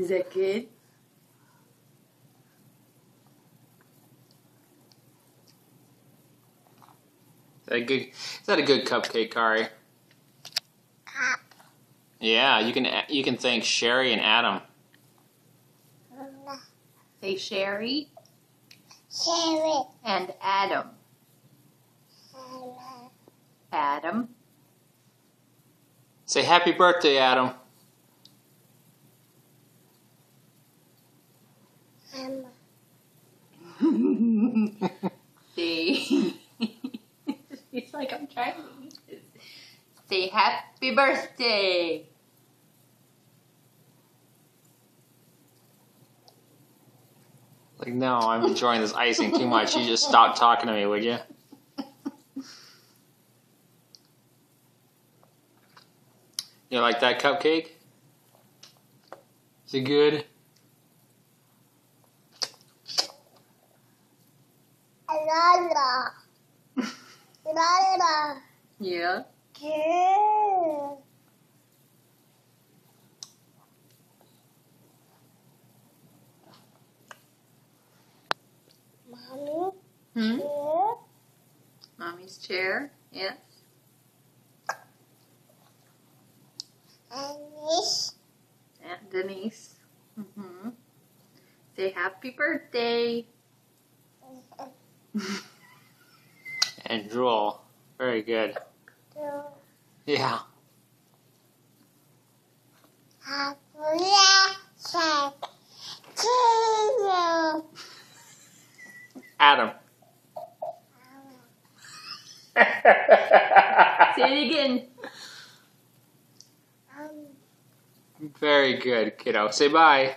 Is that good? Is that a good? Is that a good cupcake, Kauri? Yeah, you can you can thank Shari and Adam. Say Shari Shari. and Adam. Adam. Adam. Say happy birthday, Adam. Say. it's like I'm trying to. Say happy birthday. Like, no, I'm enjoying this icing too much. You just stop talking to me, would you? You like that cupcake? Is it good? Lala. Lala. Yeah. Good. Mommy. Hmm? Good. Mommy's chair. Yes. And this. Aunt Denise. Mm-hmm. Say happy birthday. And drool. Very good. Yeah. have check to you. Adam. Say it again. Very good, kiddo. Say bye.